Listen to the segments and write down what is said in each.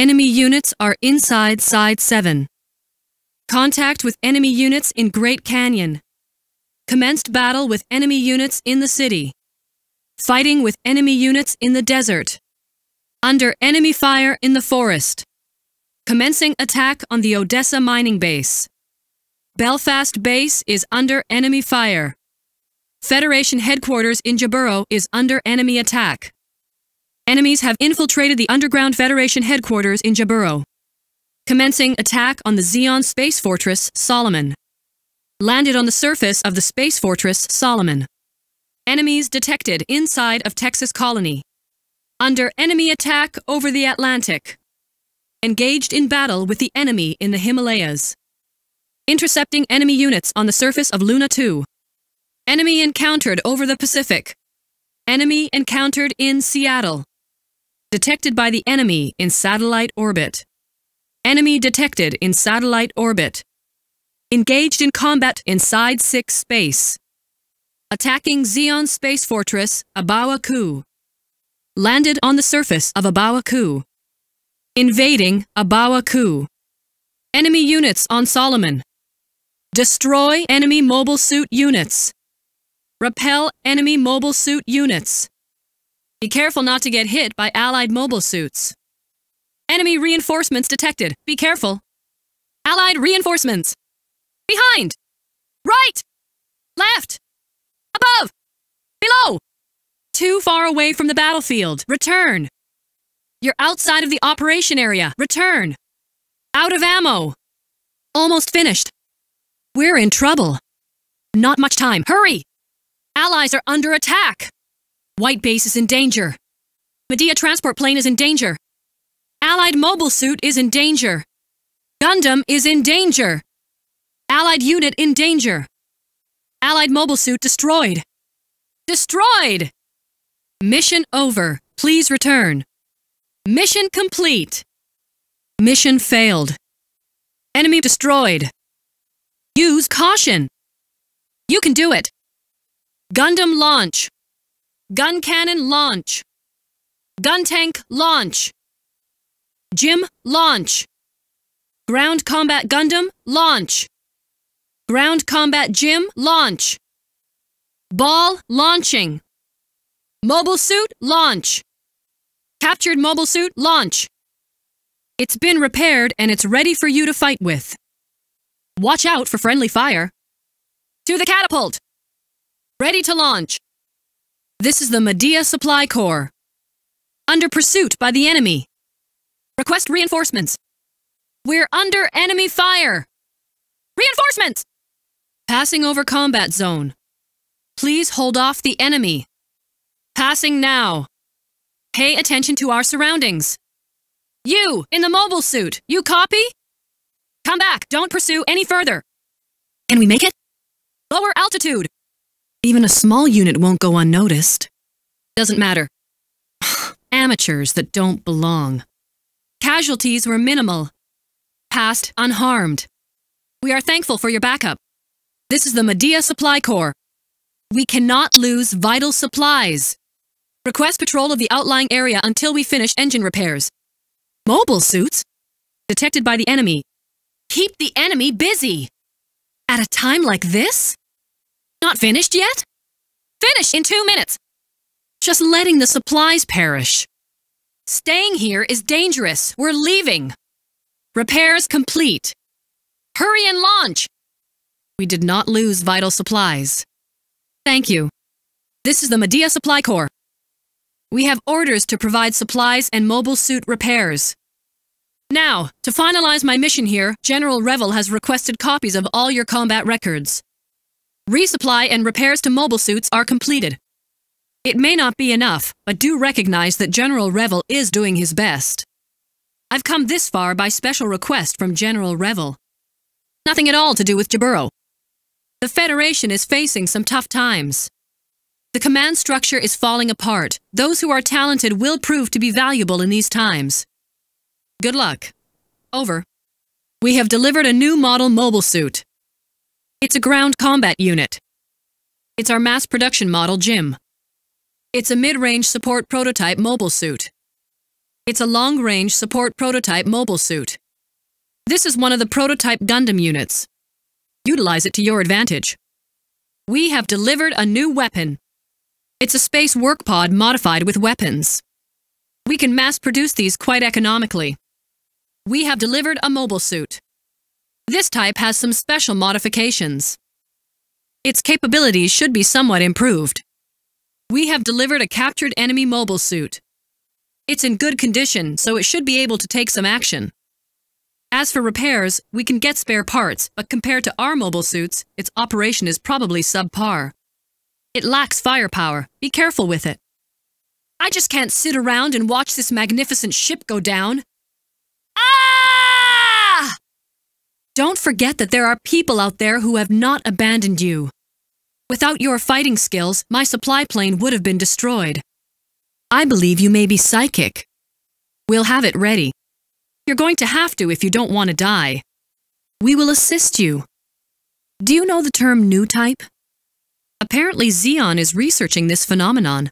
Enemy units are inside Side 7. Contact with enemy units in Great Canyon. Commenced battle with enemy units in the city. Fighting with enemy units in the desert. Under enemy fire in the forest. Commencing attack on the Odessa mining base. Belfast base is under enemy fire. Federation headquarters in Jaburo is under enemy attack. Enemies have infiltrated the underground Federation headquarters in Jaburo. Commencing attack on the Zeon space fortress Solomon. Landed on the surface of the space fortress Solomon. Enemies detected inside of Texas colony. Under enemy attack over the Atlantic. Engaged in battle with the enemy in the Himalayas. Intercepting enemy units on the surface of Luna 2. Enemy encountered over the Pacific. Enemy encountered in Seattle. Detected by the enemy in satellite orbit. Enemy detected in satellite orbit. Engaged in combat inside 6 space. Attacking Zeon Space Fortress, A Baoa Qu. Landed on the surface of A Baoa Qu. Invading A Baoa Qu. Enemy units on Solomon. Destroy enemy mobile suit units. Repel enemy mobile suit units. Be careful not to get hit by allied mobile suits. Enemy reinforcements detected. Be careful. Allied reinforcements. Behind. Right. Left. Above. Below. Too far away from the battlefield. Return. You're outside of the operation area. Return. Out of ammo. Almost finished. We're in trouble. Not much time. Hurry! Allies are under attack. White base is in danger. Medea transport plane is in danger. Allied mobile suit is in danger. Gundam is in danger. Allied unit in danger. Allied mobile suit destroyed. Destroyed! Mission over. Please return. Mission complete. Mission failed. Enemy destroyed. Use caution. You can do it. Gundam launch. Guncannon launch. Guntank launch. GM launch. Ground combat Gundam launch. Ground combat GM launch. Ball launching. Mobile suit launch. Captured mobile suit launch. It's been repaired and it's ready for you to fight with. Watch out for friendly fire. To the catapult! Ready to launch. This is the Medea Supply Corps. Under pursuit by the enemy. Request reinforcements. We're under enemy fire. Reinforcements! Passing over combat zone. Please hold off the enemy. Passing now. Pay attention to our surroundings. You, in the mobile suit, you copy? Come back, don't pursue any further. Can we make it? Lower altitude. Even a small unit won't go unnoticed. Doesn't matter. Amateurs that don't belong. Casualties were minimal. Passed unharmed. We are thankful for your backup. This is the Medea Supply Corps. We cannot lose vital supplies. Request patrol of the outlying area until we finish engine repairs. Mobile suits? Detected by the enemy. Keep the enemy busy. At a time like this? Not finished yet? Finish in two minutes. Just letting the supplies perish. Staying here is dangerous. We're leaving. Repairs complete. Hurry and launch. We did not lose vital supplies. Thank you. This is the Medea Supply Corps. We have orders to provide supplies and mobile suit repairs. Now, to finalize my mission here, General Revil has requested copies of all your combat records. Resupply and repairs to mobile suits are completed. It may not be enough, but do recognize that General Revil is doing his best. I've come this far by special request from General Revil. Nothing at all to do with Jaburo. The Federation is facing some tough times. The command structure is falling apart. Those who are talented will prove to be valuable in these times. Good luck. Over. We have delivered a new model mobile suit. It's a ground combat unit. It's our mass production model, GM. It's a mid-range support prototype mobile suit. It's a long-range support prototype mobile suit. This is one of the prototype Gundam units. Utilize it to your advantage. We have delivered a new weapon. It's a space work pod modified with weapons. We can mass produce these quite economically. We have delivered a mobile suit. This type has some special modifications. Its capabilities should be somewhat improved. We have delivered a captured enemy mobile suit. It's in good condition, so it should be able to take some action. As for repairs, we can get spare parts, but compared to our mobile suits, its operation is probably subpar. It lacks firepower. Be careful with it. I just can't sit around and watch this magnificent ship go down. Don't forget that there are people out there who have not abandoned you. Without your fighting skills, my supply plane would have been destroyed. I believe you may be psychic. We'll have it ready. You're going to have to if you don't want to die. We will assist you. Do you know the term new type? Apparently Zeon is researching this phenomenon.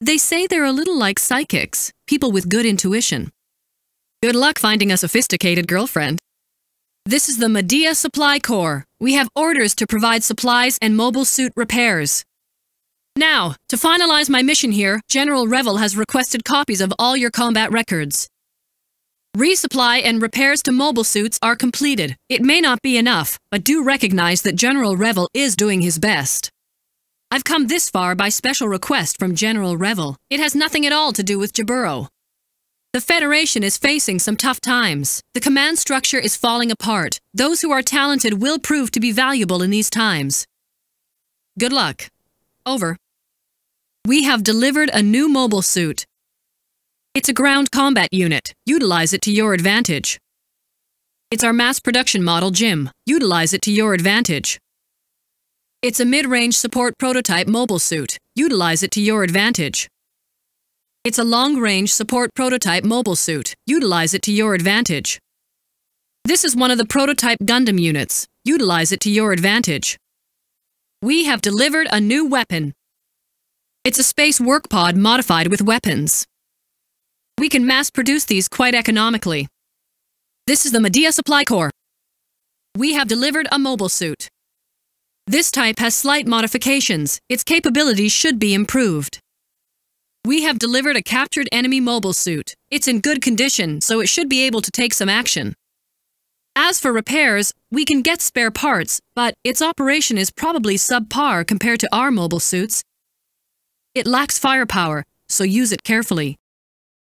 They say they're a little like psychics, people with good intuition. Good luck finding a sophisticated girlfriend. This is the Medea Supply Corps. We have orders to provide supplies and mobile suit repairs. Now, to finalize my mission here, General Revil has requested copies of all your combat records. Resupply and repairs to mobile suits are completed. It may not be enough, but do recognize that General Revil is doing his best. I've come this far by special request from General Revil. It has nothing at all to do with Jaburo. The Federation is facing some tough times. The command structure is falling apart. Those who are talented will prove to be valuable in these times. Good luck. Over. We have delivered a new mobile suit. It's a ground combat unit. Utilize it to your advantage. It's our mass production model, GM. Utilize it to your advantage. It's a mid-range support prototype mobile suit. Utilize it to your advantage. It's a long-range support prototype mobile suit. Utilize it to your advantage. This is one of the prototype Gundam units. Utilize it to your advantage. We have delivered a new weapon. It's a space work pod modified with weapons. We can mass produce these quite economically. This is the Medea Supply Corps. We have delivered a mobile suit. This type has slight modifications. Its capabilities should be improved. We have delivered a captured enemy mobile suit. It's in good condition, so it should be able to take some action. As for repairs, we can get spare parts, but its operation is probably subpar compared to our mobile suits. It lacks firepower, so use it carefully.